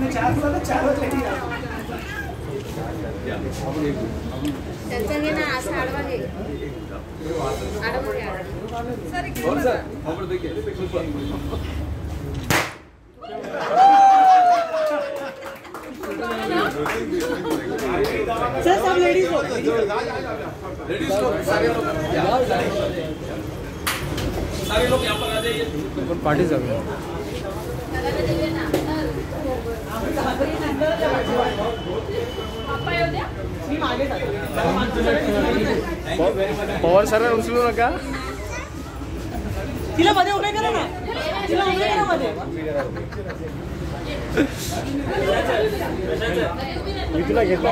आपने चार बोला था चारों लेके त्यांचा ना असं आडवा घे आडवा घे और सर ऊपर देखिए। सर सब लेडीज़ हो। लेडीज़ लोग सारे लोग। सारे लोग यहाँ पर आ जाइए। पार्टी चालू पवार सर उचलू नका तिला मध्ये उभे करा ना तिला उभे करा मध्ये मी तुला घेतला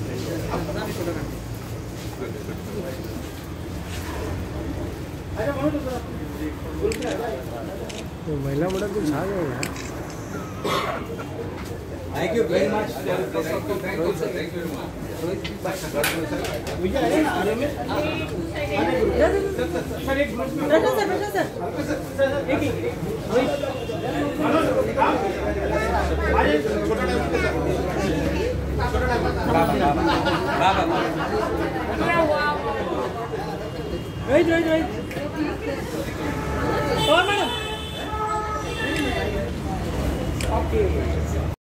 तो महिला बड़ा कुछ आ गए यार thank you very much thank you Rohit right right और मैडम ओके